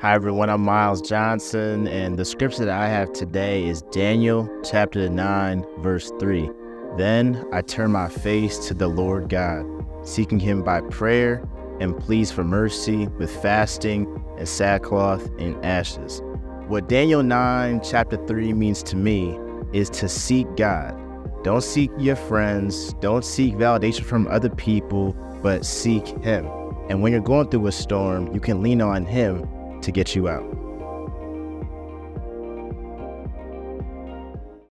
Hi, everyone. I'm Miles Johnson, and the scripture that I have today is Daniel chapter 9, verse 3. Then I turned my face to the Lord God, seeking him by prayer and pleas for mercy with fasting and sackcloth and ashes. What Daniel 9, chapter 3 means to me is to seek God. Don't seek your friends, don't seek validation from other people, but seek Him. And when you're going through a storm, you can lean on Him to get you out.